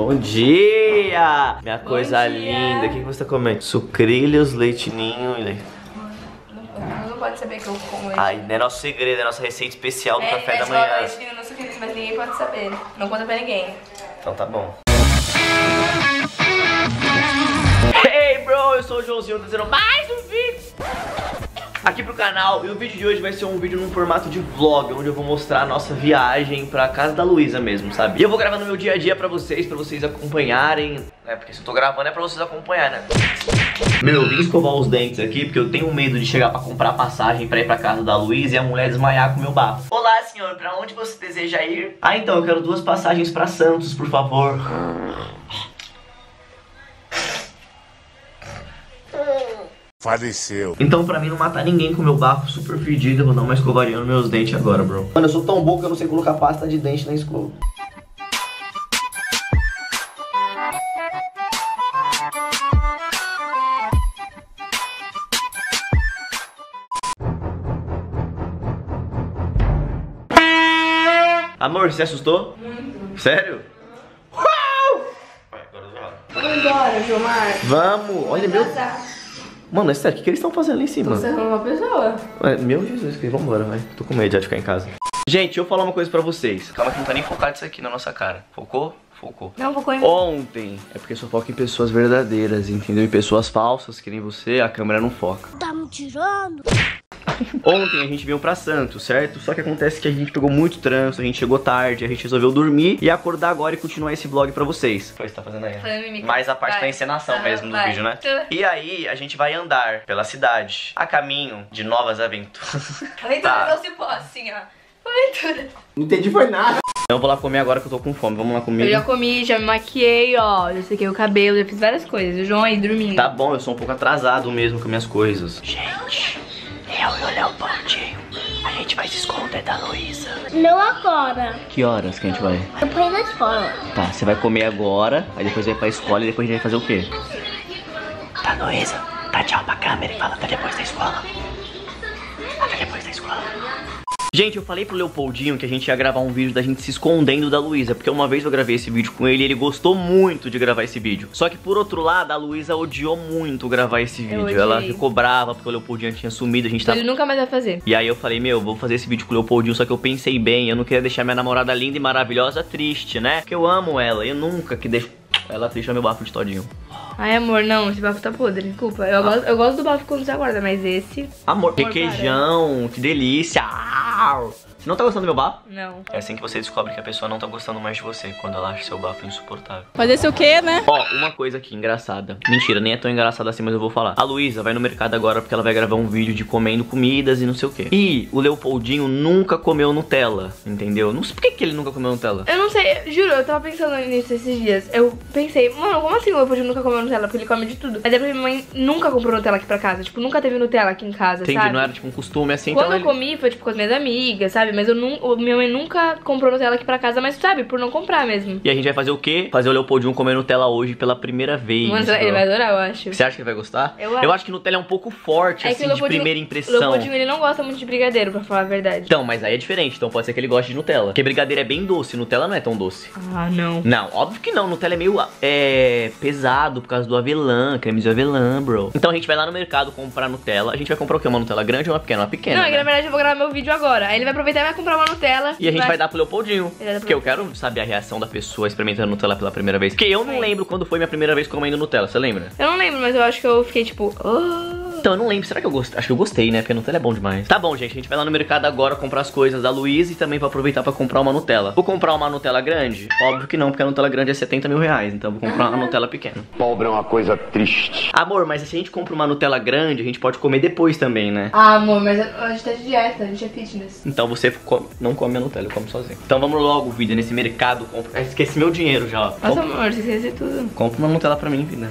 Bom dia! Minha Bom coisa dia. linda. O que você tá comendo? Sucrilhos, leitinho e leite. Não, não pode saber que eu como leite. Ai, não é nosso segredo, é nossa receita especial do é, café é da manhã. leite no sucrilhos, mas ninguém pode saber. Não conta pra ninguém. Então tá bom. Hey bro, eu sou o Joãozinho trazendo mais um vídeo aqui pro canal e o vídeo de hoje vai ser um vídeo num formato de vlog, onde eu vou mostrar a nossa viagem pra casa da Luísa mesmo, sabe? E eu vou gravar no meu dia a dia pra vocês, pra vocês acompanharem, né? Porque se eu tô gravando é pra vocês acompanharem, né? Meu, eu vim escovar os dentes aqui porque eu tenho medo de chegar pra comprar passagem pra ir pra casa da Luísa e a mulher desmaiar com meu bafo. Olá, senhor, pra onde você deseja ir? Ah, então, eu quero duas passagens pra Santos, por favor. Faleceu. Então, pra mim não matar ninguém com meu bafo super fedido, eu vou dar uma escovadinha nos meus dentes agora, bro. Mano, eu sou tão bom que eu não sei colocar pasta de dente na escova. Amor, você assustou? Muito. Sério? Uau! Vai, agora eu vou. Vamos embora, Gilmar. Vamos! Olha, meu... Mano, é sério, o que, que eles estão fazendo ali em cima? Você arrumou uma pessoa. É, Meu Jesus, que vambora, vai. Tô com medo já de ficar em casa. Gente, deixa eu falar uma coisa pra vocês. Calma que não tá nem focado isso aqui na nossa cara. Focou? Focou. Não, vou comer. Ontem, é porque só foca em pessoas verdadeiras, entendeu? Em pessoas falsas, que nem você, a câmera não foca. Tá me tirando? Ontem a gente veio pra Santos, certo? Só que acontece que a gente pegou muito trânsito, a gente chegou tarde, a gente resolveu dormir e acordar agora e continuar esse vlog pra vocês. O que você tá fazendo aí? Mais a parte Vai. da encenação Aham, mesmo do vai. vídeo, né? E aí, a gente vai andar pela cidade, a caminho de novas aventuras. Aventura Tá. não se pode, assim, ó. Aventura. Não entendi foi nada. Então eu vou lá comer agora que eu tô com fome. Vamos lá comer. Eu já comi, já me maquiei, ó. Já sequei o cabelo, já fiz várias coisas. O João aí dormindo. Tá bom, eu sou um pouco atrasado mesmo com minhas coisas. Gente, eu e o Leopoldinho, a gente vai se esconder da Luísa. Não agora. Que horas que a gente vai? Depois da escola. Tá, você vai comer agora, aí depois vai pra escola e depois a gente vai fazer o quê? Tá, Luísa, dá tchau pra câmera e fala até depois da escola. Até depois da escola. Gente, eu falei pro Leopoldinho que a gente ia gravar um vídeo da gente se escondendo da Luísa, porque uma vez eu gravei esse vídeo com ele e ele gostou muito de gravar esse vídeo. Só que por outro lado, a Luísa odiou muito gravar esse vídeo. Ela ficou brava porque o Leopoldinho tinha sumido, a gente tá Ele nunca mais vai fazer. e aí eu falei, meu, vou fazer esse vídeo com o Leopoldinho, só que eu pensei bem, eu não queria deixar minha namorada linda e maravilhosa triste, né? Porque eu amo ela, eu nunca que deixo ela triste no meu bafo de todinho. Ai, amor, não, esse bafo tá podre, desculpa. Ah. Eu, gosto, eu gosto do bafo quando você acorda, mas esse, Amor, Amor, requeijão, que delícia! Au! Você não tá gostando do meu bafo? não. É assim que você descobre que a pessoa não tá gostando mais de você, quando ela acha seu bafo insuportável. Fazer isso o quê, né? Ó, uma coisa aqui engraçada. Mentira, nem é tão engraçada assim, mas eu vou falar. A Luísa vai no mercado agora porque ela vai gravar um vídeo de comendo comidas e não sei o quê. E o Leopoldinho nunca comeu Nutella, entendeu? Não sei por que, que ele nunca comeu Nutella. Eu não sei, juro, eu tava pensando nisso esses dias. Eu pensei, mano, como assim o Leopoldinho nunca comeu Nutella? Porque ele come de tudo. Mas é porque minha mãe nunca comprou Nutella aqui pra casa. Tipo, nunca teve Nutella aqui em casa, Entendi, sabe? não era tipo um costume assim, Quando então eu ele... comi foi tipo com as minhas amigas, sabe? Mas eu não, o- minha mãe nunca comprou Nutella aqui pra casa, mas sabe, por não comprar mesmo. E a gente vai fazer o quê? Fazer o Leopoldinho comer Nutella hoje pela primeira vez. Mano, ele vai adorar, eu acho. Você acha que ele vai gostar? Eu acho. acho que Nutella é um pouco forte, assim, de primeira O impressão. Leopoldinho, ele não gosta muito de brigadeiro, pra falar a verdade. Então, mas aí é diferente, então pode ser que ele goste de Nutella. Porque brigadeiro é bem doce, Nutella não é tão doce. Ah, não. Não, óbvio que não, Nutella é meio é, pesado por causa do avelã, creme de avelã, bro. Então a gente vai lá no mercado comprar Nutella. A gente vai comprar o quê? Uma Nutella grande ou uma pequena? Uma pequena, Não, é que né? na verdade eu vou gravar meu vídeo agora. Aí ele vai aproveitar vai comprar uma Nutella. E a gente vai dar pro Leopoldinho. Ele vai dar pro Porque eu quero saber a reação da pessoa experimentando Nutella pela primeira vez. Porque eu não lembro quando foi minha primeira vez comendo Nutella, você lembra? Eu não lembro, mas eu acho que eu fiquei tipo. "Ah". Então, eu não lembro. Será que eu gostei? Acho que eu gostei, né? Porque Nutella é bom demais. Tá bom, gente. A gente vai lá no mercado agora comprar as coisas da Luísa e também vou aproveitar pra comprar uma Nutella. Vou comprar uma Nutella grande? Óbvio que não, porque a Nutella grande é 70 mil reais. Então, eu vou comprar uma Nutella pequena. Pobre é uma coisa triste. Amor, mas se a gente compra uma Nutella grande, a gente pode comer depois também, né? Ah, amor, mas a gente tá de dieta, a gente é fitness. Então você co- não come a Nutella, eu como sozinho. Então vamos logo, vida, nesse mercado. Compra... Esqueci meu dinheiro já, ó. Nossa, amor, você esquece tudo. compra uma Nutella pra mim, vida.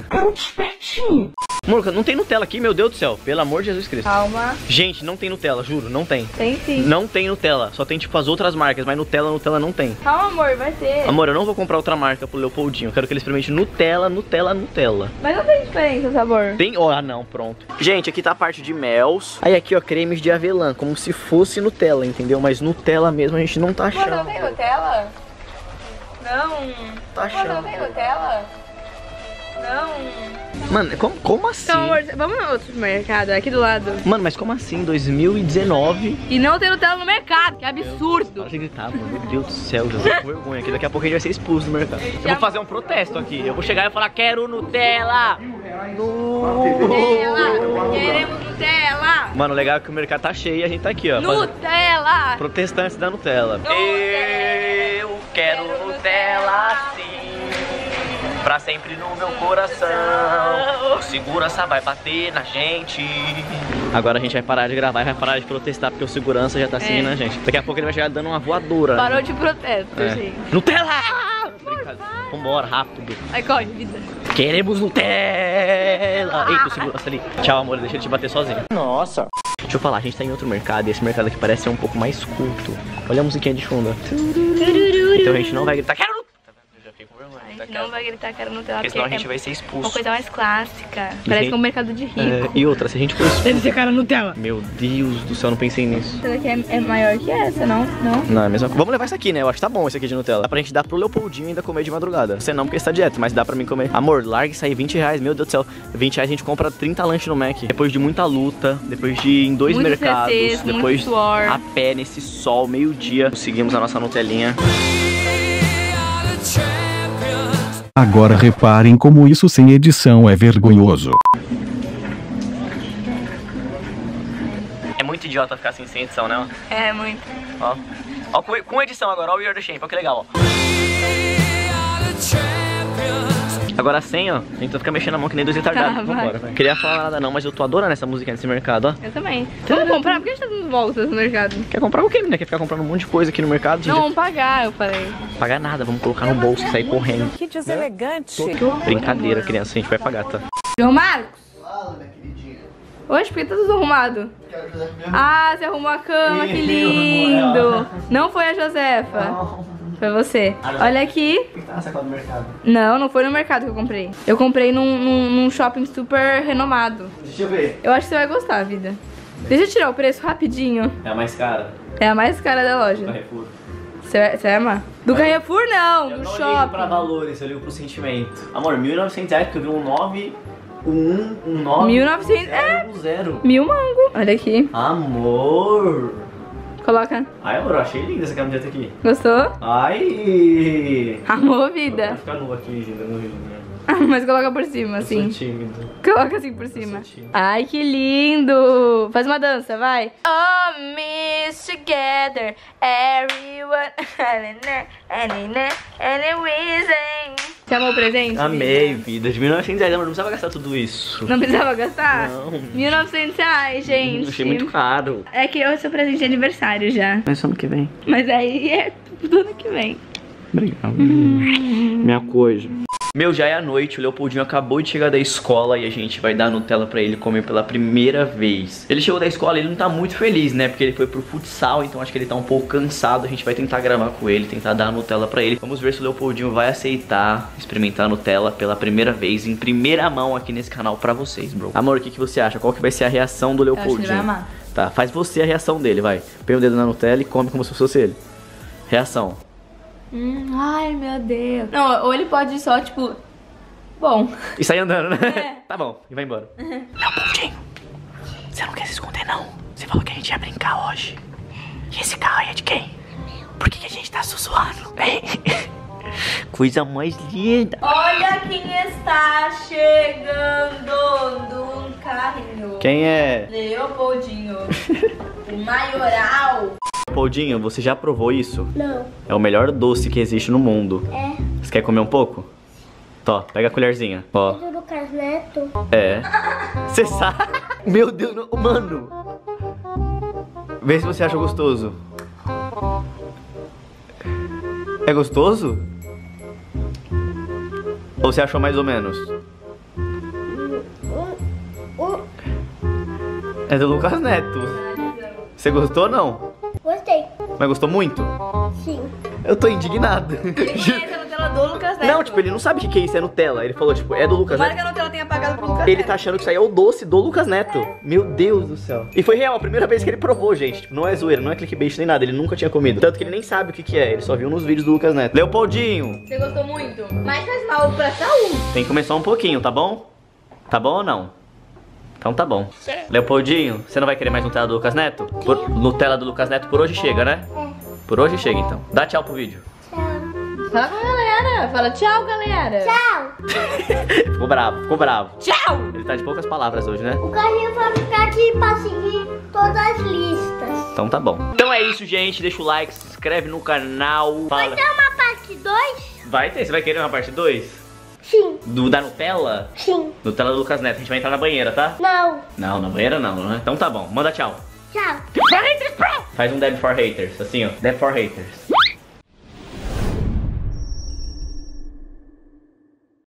Amor, não tem Nutella aqui, meu Deus do céu. Pelo amor de Jesus Cristo. Calma. Gente, não tem Nutella, juro, não tem. Tem sim. Não tem Nutella, só tem tipo as outras marcas, mas Nutella, Nutella não tem. Calma, amor, vai ter. Amor, eu não vou comprar outra marca pro Leopoldinho. Eu quero que ele experimente Nutella, Nutella, Nutella. Mas não tem diferença sabor. Tem. Ó, ah, não, pronto. Gente, aqui tá a parte de mels. Aí aqui, ó, cremes de avelã, como se fosse Nutella, entendeu? Mas Nutella mesmo a gente não tá Mano, não achando. tem Nutella? Não. Tá Pô, não tem Nutella? Não. Mano, como, como assim? Então, vamos no outro supermercado, aqui do lado. Mano, mas como assim? 2019? E não tem Nutella no mercado, que absurdo. Para de gritar, mano. Meu Deus do céu, eu tô com vergonha aqui. Daqui a pouco a gente vai ser expulso do mercado. Eu vou fazer um protesto aqui. Eu vou chegar e falar, quero Nutella! Nutella! Queremos Nutella! Mano, o legal é que o mercado tá cheio e a gente tá aqui, ó. Nutella! Protestantes da Nutella. Eu quero Nutella sim. Pra sempre no meu coração. O segurança vai bater na gente. Agora a gente vai parar de gravar e vai parar de protestar porque o segurança já tá seguindo a gente. Daqui a pouco ele vai chegar dando uma voadora. Parou de protesto, É. gente. Nutella! Brincadeira. Vambora, rápido. Aí corre, vida. Queremos Nutella! Eita, o segurança ali. Tchau, amor, deixa ele te bater sozinho. Nossa. Deixa eu falar, a gente tá em outro mercado e esse mercado aqui parece ser um pouco mais culto. Olha a musiquinha de fundo. Então a gente não vai gritar, quero Nutella! Eu já fiquei com vergonha. A gente não vai gritar quero Nutella, Porque senão a gente é vai ser uma expulso. coisa mais clássica. E Parece gente- que é um mercado de É, rico. e outra, se a gente for expulso. Deve ser cara Nutella. Meu Deus do céu, eu não pensei nisso. Essa daqui é, é maior que essa, não? Não? Não, é a mesma coisa. Vamos levar isso aqui, né? Eu acho que tá bom esse aqui de Nutella. Dá pra gente dar pro Leopoldinho ainda comer de madrugada. Você não, porque você tá dieta, mas dá pra mim comer. Amor, larga isso aí, 20 reais, meu Deus do céu. 20 reais a gente compra 30 lanches no Mac. Depois de muita luta, depois de ir em dois Muitos mercados, muito depois suor. a pé nesse sol, meio-dia, conseguimos a nossa Nutelinha. Agora reparem como isso sem edição é vergonhoso. É muito idiota ficar assim sem edição, né? É, muito. Ó. Ó, com, edição agora, ó o the Champ, ó que legal, ó. Agora sem, ó, a gente vai ficar mexendo a mão que nem dois retardados. Tá. Vambora, vai. Queria falar nada não, mas eu tô adorando essa música nesse mercado, ó. Eu também. Vamos comprar? Por que a gente tá dando voltas no mercado? Quer comprar o quê, menina? Quer ficar comprando um monte de coisa aqui no mercado? gente? Não, vamos pagar, eu falei. Não pagar nada, vamos colocar no bolso e sair correndo. Que deselegante. Brincadeira, criança, a gente vai pagar, tá? João Marcos? Fala, minha queridinha. Hoje, por que tá tudo arrumado? Ah, você arrumou a cama, que lindo! Não foi a Josefa. Foi você. Olha aqui. Tá sacola do mercado? Não, não foi no mercado que eu comprei. Eu comprei num, num, num shopping super renomado. Deixa eu ver. Eu acho que você vai gostar, vida. Deixa eu tirar o preço rapidinho. É a mais cara. É a mais cara da loja. Carrefour. Você vai, você vai amar. Do Carrefour, não. Eu Do não ligo shopping. pra valores, eu ligo pro sentimento. Amor, 1.900 reais, porque eu vi um 9, um 1, um 9. 1.900, é. Um zero. Mil mango. Olha aqui. Amor. Coloca. Ai, amor, eu achei linda essa camiseta aqui. Gostou? Ai. Amor, Vou vida. ficar nu aqui, ainda no Rio, né? Mas coloca por cima, Eu sou assim. tímido. Coloca assim por cima. sou. Ai, que lindo! Faz uma dança, vai. Oh, miss together, everyone. Any reason. Você amou o presente? Amei, vida? De 1.900 reais, não precisava gastar tudo isso. Não precisava gastar? Não. 1.900 reais, gente. Achei muito caro. É que é o seu presente de aniversário já. Mas ano que vem. Mas aí é tudo ano que vem. Obrigado. Minha coisa. Meu, já é a noite, o Leopoldinho acabou de chegar da escola e a gente vai dar Nutella pra ele comer pela primeira vez. Ele chegou da escola e ele não tá muito feliz, né? Porque ele foi pro futsal, então acho que ele tá um pouco cansado. A gente vai tentar gravar com ele, tentar dar a Nutella pra ele. Vamos ver se o Leopoldinho vai aceitar experimentar a Nutella pela primeira vez, em primeira mão aqui nesse canal pra vocês, bro. Amor, o que, que você acha? Qual que vai ser a reação do Leopoldinho? vai amar. Tá, faz você a reação dele, vai. Põe o dedo na Nutella e come como se fosse ele. Reação. Hum, ai, meu Deus. Não, ou ele pode só, tipo... Bom. E sai andando, né? É. Tá bom, e vai embora. Leopoldinho, você não quer se esconder, não? Você falou que a gente ia brincar hoje. E esse carro aí é de quem? Por que, que a gente tá sussurrando? Coisa mais linda. Olha quem está chegando num carrinho. Quem é? Leopoldinho. o maioral. Leopoldinho, você já provou isso? Não. É o melhor doce que existe no mundo. É. Você quer comer um pouco? Tó, pega a colherzinha. Ó, Do Lucas Neto. é. Você sabe? Meu Deus, não- mano. Vê se você acha gostoso. É gostoso? Ou você achou mais ou menos? É do Lucas Neto. Você gostou ou não? Mas gostou muito? Sim. Eu tô indignado. Essa é Nutella do Lucas Neto. Não, tipo, ele não sabe o que que é isso, é Nutella. Ele falou, tipo, é do Lucas Tomara Neto. que a Nutella tenha pagado pro Lucas Ele Neto. tá achando que isso aí é o doce do Lucas Neto. Meu Deus do céu. E foi real, a primeira vez que ele provou, gente. Tipo, não é zoeira, não é clickbait nem nada. Ele nunca tinha comido. Tanto que ele nem sabe o que que é. Ele só viu nos vídeos do Lucas Neto. Leopoldinho, Você gostou muito? Mas faz mal pra saúde. tem que comer só um pouquinho, tá bom? Tá bom ou não? Então tá bom. Leopoldinho, você não vai querer mais Nutella do Lucas Neto? Por- Nutella do Lucas Neto por hoje chega, né? Por hoje chega então. Dá tchau pro vídeo. Fala com a galera. Fala tchau, galera. Tchau. ficou bravo, ficou bravo. Tchau. Ele tá de poucas palavras hoje, né? O carrinho vai ficar aqui pra seguir todas as listas. Então tá bom. Então é isso, gente. Deixa o like, se inscreve no canal. Fala. Tem uma parte 2? Vai ter, você vai querer uma parte 2? Sim. Do da Nutella? Sim. Nutella do Lucas Neto. A gente vai entrar na banheira, tá? Não. Não, na banheira não, né? Então tá bom. Manda tchau. Tchau. Faz um Deb for Haters, assim ó. Deb for Haters.